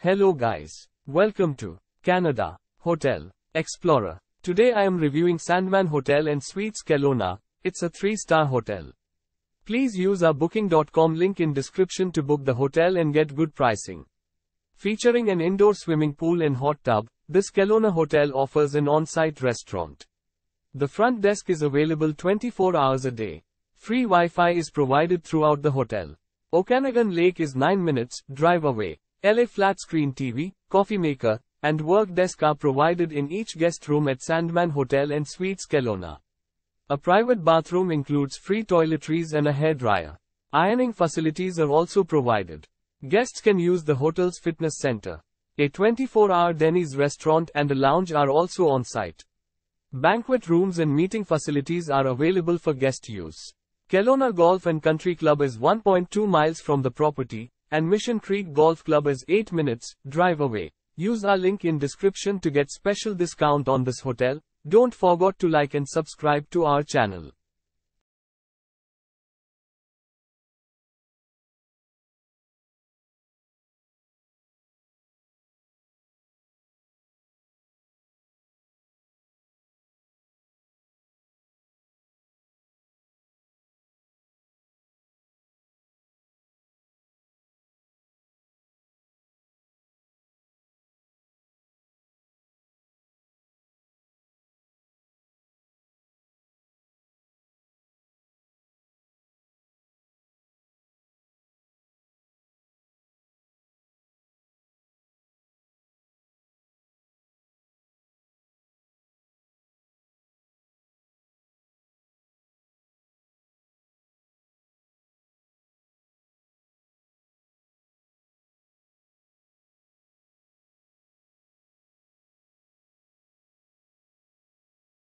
Hello guys. Welcome to Canada Hotel Explorer. Today I am reviewing Sandman Hotel and Suites Kelowna. It's a 3-star hotel. Please use our booking.com link in description to book the hotel and get good pricing. Featuring an indoor swimming pool and hot tub, this Kelowna hotel offers an on-site restaurant. The front desk is available 24 hours a day. Free Wi-Fi is provided throughout the hotel. Okanagan Lake is 9 minutes drive away. LA flat screen TV, coffee maker, and work desk are provided in each guest room at Sandman Hotel and Suites Kelowna. A private bathroom includes free toiletries and a hair dryer. Ironing facilities are also provided. Guests can use the hotel's fitness center. A 24-hour Denny's restaurant and a lounge are also on site. Banquet rooms and meeting facilities are available for guest use. Kelowna Golf and Country Club is 1.2 miles from the property, and Mission Creek Golf Club is 8 minutes drive away. Use our link in description to get special discount on this hotel. Don't forget to like and subscribe to our channel.